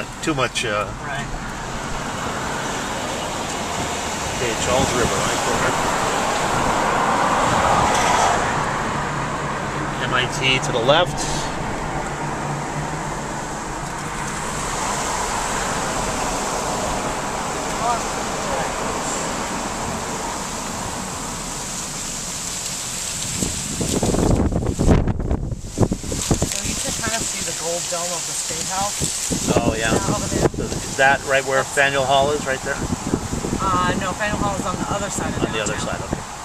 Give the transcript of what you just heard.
it too much. Uh, Right. okay, Charles River, right there. MIT to the left. So kind of see the gold dome of the State House Oh yeah. over there. So Is that right where Faneuil Hall is? Right there. Uh, no, Faneuil Hall is on the other side of On the other side. Okay.